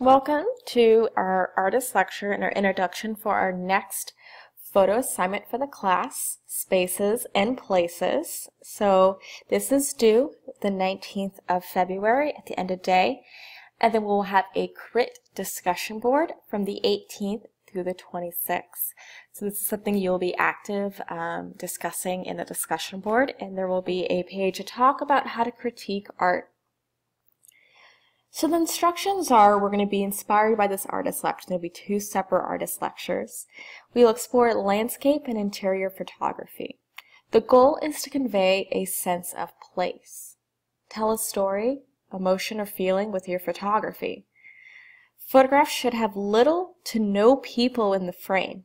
Welcome to our artist lecture and our introduction for our next photo assignment for the class, Spaces and Places. So this is due the 19th of February at the end of day, and then we'll have a crit discussion board from the 18th through the 26th. So this is something you'll be active um, discussing in the discussion board, and there will be a page to talk about how to critique art so the instructions are we're going to be inspired by this artist lecture. There'll be two separate artist lectures. We'll explore landscape and interior photography. The goal is to convey a sense of place. Tell a story, emotion, or feeling with your photography. Photographs should have little to no people in the frame.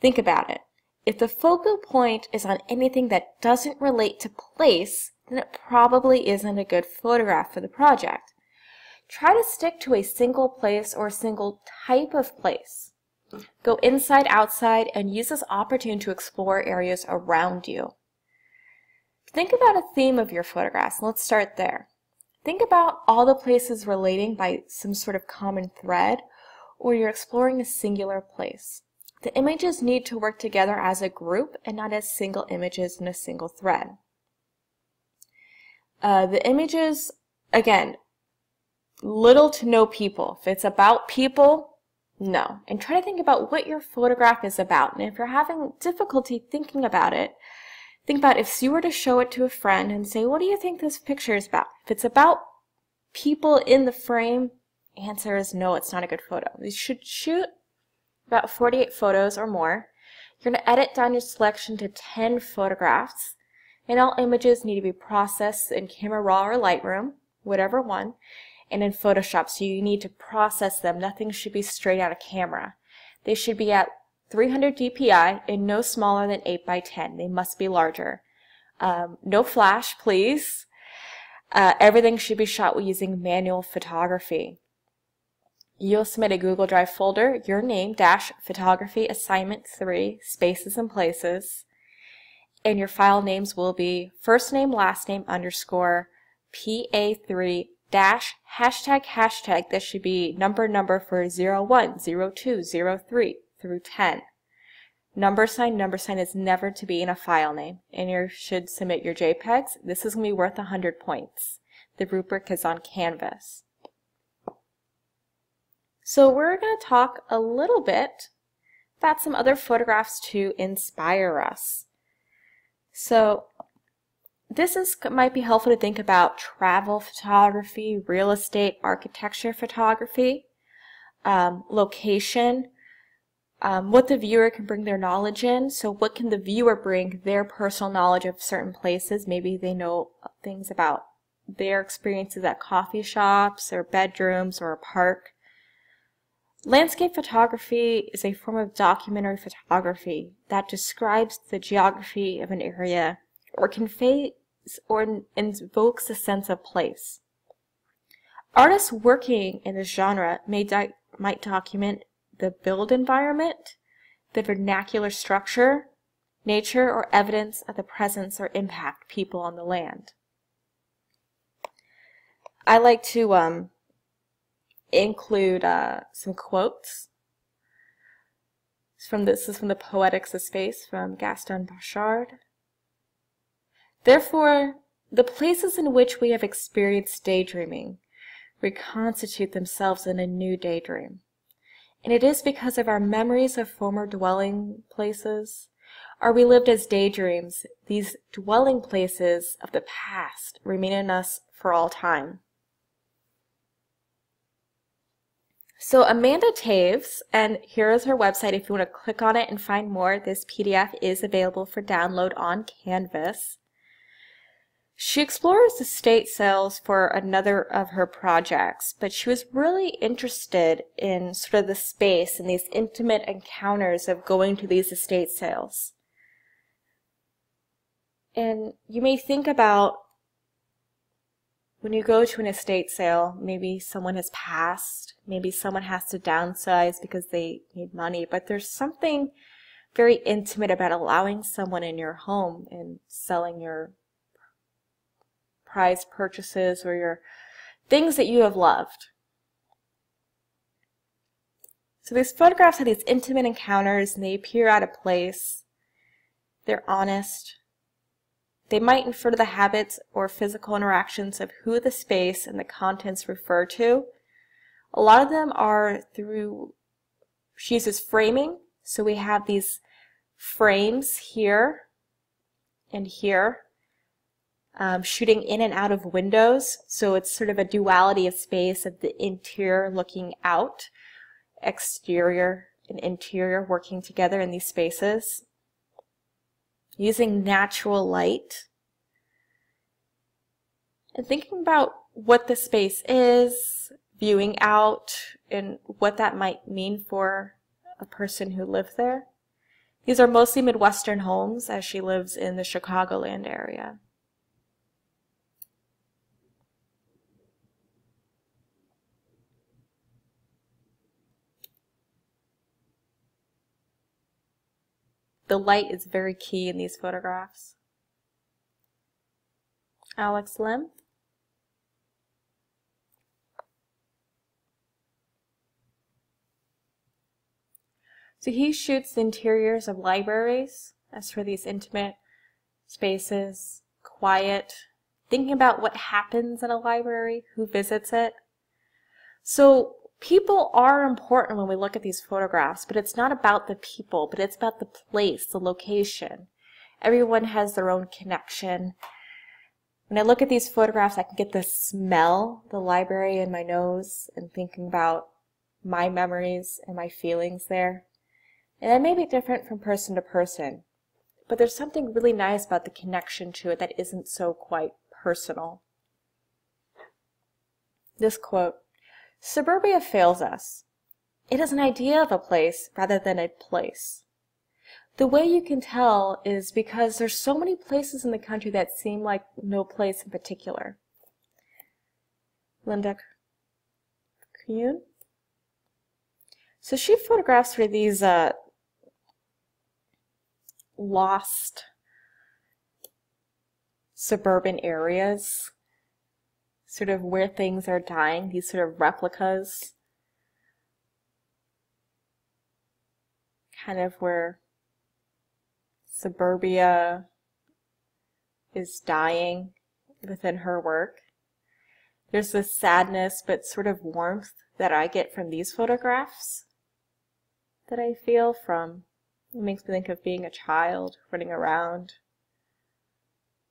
Think about it. If the focal point is on anything that doesn't relate to place, then it probably isn't a good photograph for the project. Try to stick to a single place or a single type of place. Go inside, outside, and use this opportunity to explore areas around you. Think about a theme of your photographs. Let's start there. Think about all the places relating by some sort of common thread, or you're exploring a singular place. The images need to work together as a group and not as single images in a single thread. Uh, the images, again, little to no people. If it's about people, no. And try to think about what your photograph is about. And if you're having difficulty thinking about it, think about if you were to show it to a friend and say, what do you think this picture is about? If it's about people in the frame, answer is no, it's not a good photo. You should shoot about 48 photos or more. You're going to edit down your selection to 10 photographs. And all images need to be processed in Camera Raw or Lightroom, whatever one and in Photoshop, so you need to process them. Nothing should be straight out of camera. They should be at 300 dpi and no smaller than 8 by 10. They must be larger. Um, no flash, please. Uh, everything should be shot using manual photography. You'll submit a Google Drive folder, your name, dash, photography, assignment 3, spaces and places, and your file names will be first name, last name, underscore, PA3 dash, hashtag, hashtag, this should be number, number for 01, 02, 03 through 10. Number sign, number sign is never to be in a file name, and you should submit your JPEGs. This is going to be worth 100 points. The rubric is on Canvas. So we're going to talk a little bit about some other photographs to inspire us. So this is might be helpful to think about travel photography, real estate, architecture photography, um, location, um, what the viewer can bring their knowledge in. So what can the viewer bring their personal knowledge of certain places? Maybe they know things about their experiences at coffee shops or bedrooms or a park. Landscape photography is a form of documentary photography that describes the geography of an area or convey, or invokes a sense of place. Artists working in this genre may di might document the build environment, the vernacular structure, nature, or evidence of the presence or impact people on the land. I like to um, include uh, some quotes. From this, is from the Poetics of Space from Gaston Bachelard. Therefore, the places in which we have experienced daydreaming reconstitute themselves in a new daydream. And it is because of our memories of former dwelling places, are we lived as daydreams, these dwelling places of the past remain in us for all time. So Amanda Taves, and here is her website. If you want to click on it and find more, this PDF is available for download on Canvas. She explores estate sales for another of her projects, but she was really interested in sort of the space and these intimate encounters of going to these estate sales. And you may think about when you go to an estate sale, maybe someone has passed, maybe someone has to downsize because they need money, but there's something very intimate about allowing someone in your home and selling your purchases or your things that you have loved. So these photographs have these intimate encounters and they appear out of place. They're honest. They might infer to the habits or physical interactions of who the space and the contents refer to. A lot of them are through, she uses framing. So we have these frames here and here, um, shooting in and out of windows. So it's sort of a duality of space of the interior looking out exterior and interior working together in these spaces. Using natural light. And thinking about what the space is, viewing out, and what that might mean for a person who lived there. These are mostly Midwestern homes as she lives in the Chicagoland area. The light is very key in these photographs. Alex Lim. So he shoots the interiors of libraries as for these intimate spaces, quiet, thinking about what happens in a library, who visits it. So people are important when we look at these photographs, but it's not about the people, but it's about the place, the location. Everyone has their own connection. When I look at these photographs, I can get the smell, the library in my nose, and thinking about my memories and my feelings there. And that may be different from person to person, but there's something really nice about the connection to it that isn't so quite personal. This quote, Suburbia fails us. It is an idea of a place rather than a place. The way you can tell is because there's so many places in the country that seem like no place in particular. Linda Kuhn. So she photographs for these uh, lost suburban areas sort of where things are dying, these sort of replicas. Kind of where suburbia is dying within her work. There's this sadness but sort of warmth that I get from these photographs that I feel from. It makes me think of being a child, running around.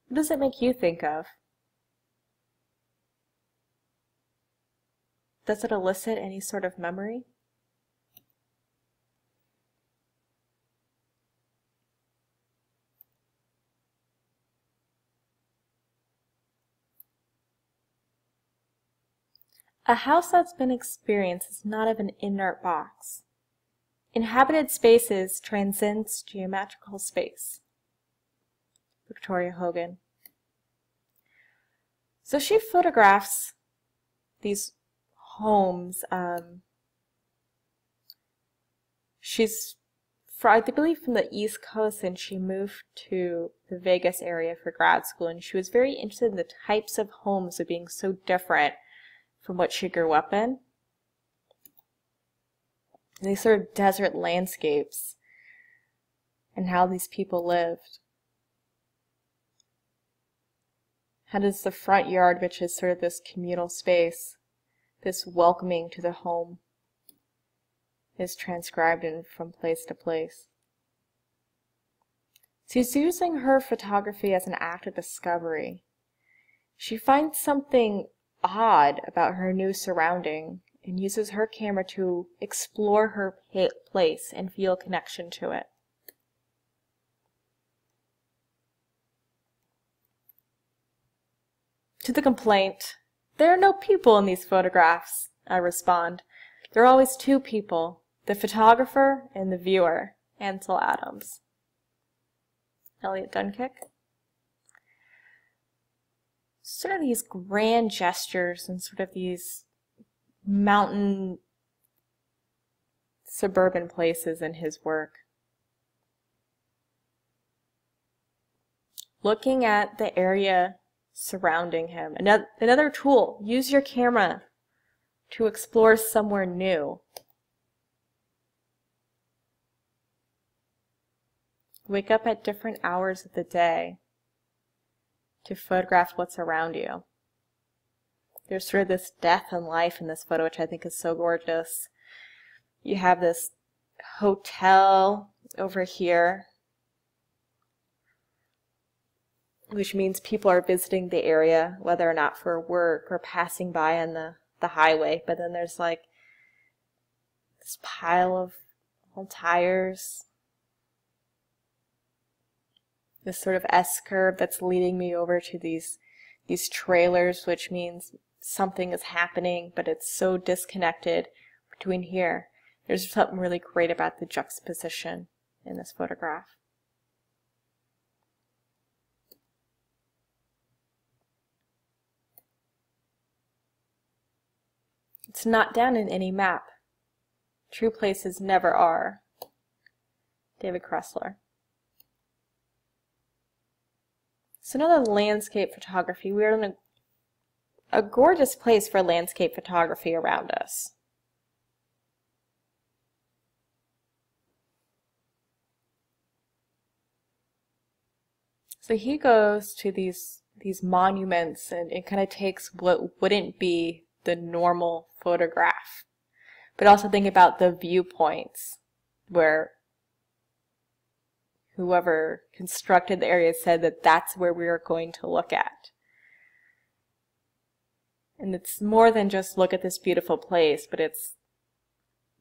What does it make you think of? Does it elicit any sort of memory? A house that's been experienced is not of an inert box. Inhabited spaces transcends geometrical space. Victoria Hogan. So she photographs these homes. Um, she's, I believe, from the East Coast, and she moved to the Vegas area for grad school, and she was very interested in the types of homes of being so different from what she grew up in. These sort of desert landscapes and how these people lived. How does the front yard, which is sort of this communal space, this welcoming to the home is transcribed in from place to place. She's using her photography as an act of discovery. She finds something odd about her new surrounding and uses her camera to explore her place and feel connection to it. To the complaint, there are no people in these photographs, I respond. There are always two people, the photographer and the viewer, Ansel Adams. Elliot Dunkick. Sort of these grand gestures and sort of these mountain suburban places in his work. Looking at the area surrounding him. Another, another tool, use your camera to explore somewhere new. Wake up at different hours of the day to photograph what's around you. There's sort of this death and life in this photo, which I think is so gorgeous. You have this hotel over here which means people are visiting the area, whether or not for work or passing by on the, the highway. But then there's like this pile of old tires, this sort of S curve that's leading me over to these these trailers, which means something is happening, but it's so disconnected between here. There's something really great about the juxtaposition in this photograph. It's not down in any map. True places never are. David Kressler. So another landscape photography. We're in a, a gorgeous place for landscape photography around us. So he goes to these these monuments and it kind of takes what wouldn't be the normal photograph. But also think about the viewpoints where whoever constructed the area said that that's where we are going to look at. And it's more than just look at this beautiful place, but it's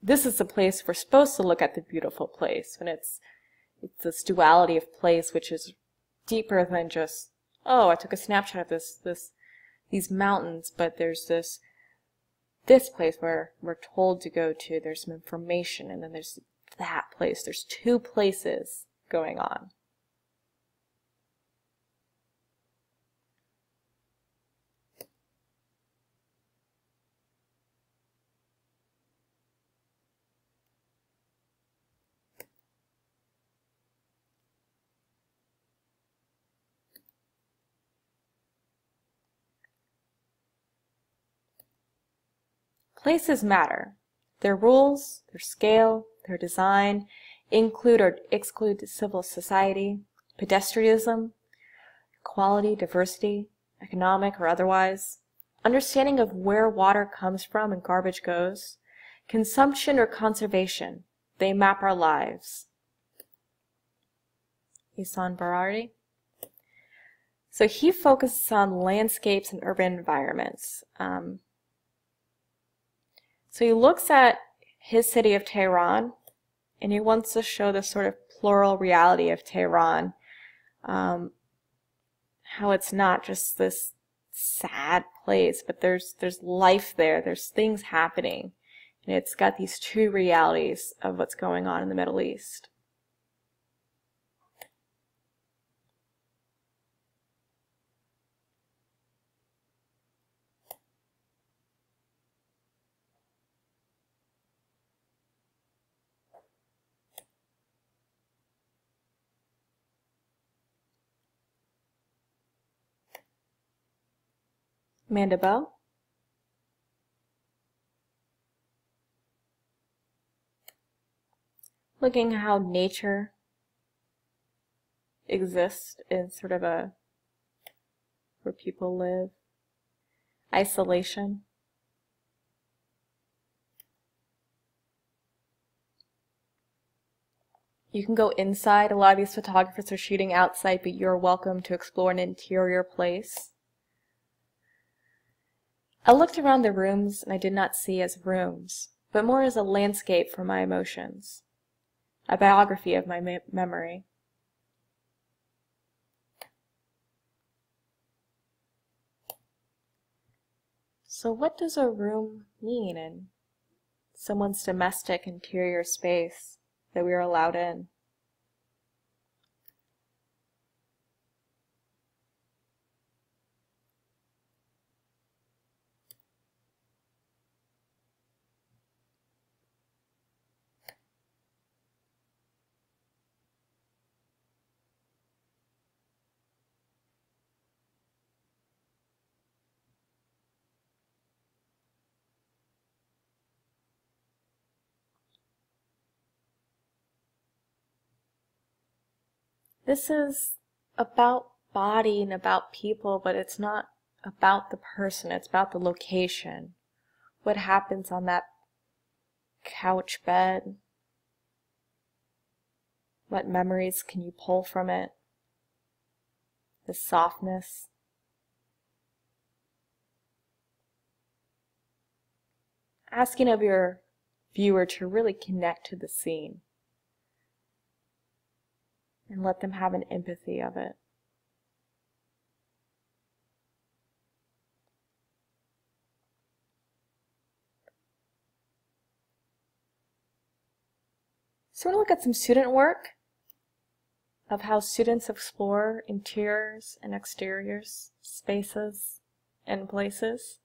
this is the place we're supposed to look at the beautiful place. And it's it's this duality of place which is deeper than just oh I took a snapshot of this this these mountains, but there's this this place where we're told to go to. There's some information, and then there's that place. There's two places going on. Places matter. Their rules, their scale, their design, include or exclude civil society, pedestrianism, equality, diversity, economic or otherwise, understanding of where water comes from and garbage goes, consumption or conservation, they map our lives. Ihsan Berardi. So he focuses on landscapes and urban environments. Um, so he looks at his city of Tehran and he wants to show the sort of plural reality of Tehran. Um, how it's not just this sad place, but there's there's life there. There's things happening, and it's got these two realities of what's going on in the Middle East. Amanda Bell. Looking how nature exists in sort of a where people live. Isolation. You can go inside. A lot of these photographers are shooting outside, but you're welcome to explore an interior place. I looked around the rooms and I did not see as rooms, but more as a landscape for my emotions, a biography of my me memory. So what does a room mean in someone's domestic interior space that we are allowed in? This is about body and about people, but it's not about the person, it's about the location. What happens on that couch bed? What memories can you pull from it? The softness. Asking of your viewer to really connect to the scene and let them have an empathy of it. So we're going to look at some student work of how students explore interiors and exteriors, spaces and places.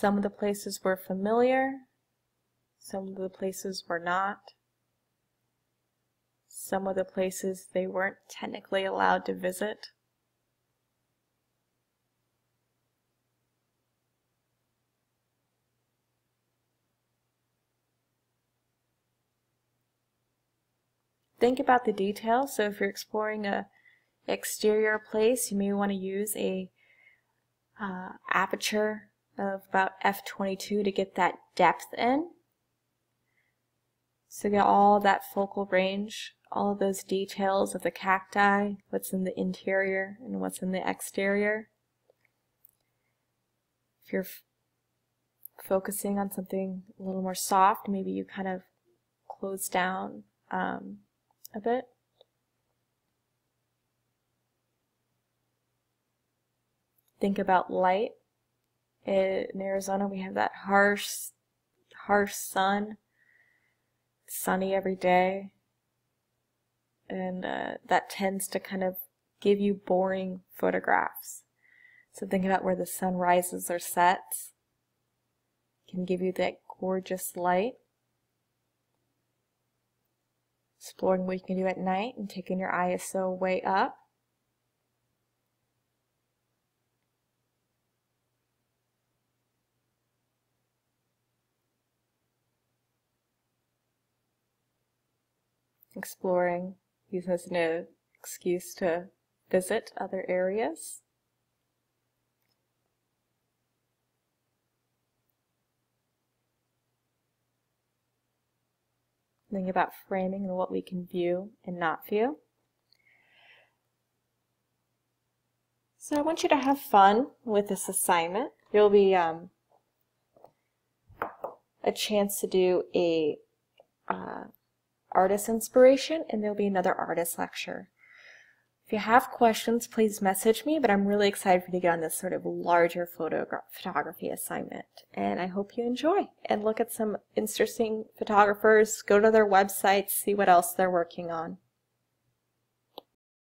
Some of the places were familiar, some of the places were not. Some of the places they weren't technically allowed to visit. Think about the details. So if you're exploring a exterior place, you may want to use a uh, aperture of about f22 to get that depth in. So get all that focal range, all of those details of the cacti, what's in the interior and what's in the exterior. If you're focusing on something a little more soft, maybe you kind of close down um, a bit. Think about light. In Arizona, we have that harsh, harsh sun sunny every day. And uh, that tends to kind of give you boring photographs. So think about where the sun rises or sets. It can give you that gorgeous light. Exploring what you can do at night and taking your ISO way up. Exploring, using as an excuse to visit other areas. Think about framing and what we can view and not view. So I want you to have fun with this assignment. There'll be um, a chance to do a uh, artist inspiration, and there'll be another artist lecture. If you have questions, please message me, but I'm really excited for you to get on this sort of larger photography assignment. And I hope you enjoy and look at some interesting photographers, go to their websites, see what else they're working on.